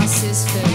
glasses filled.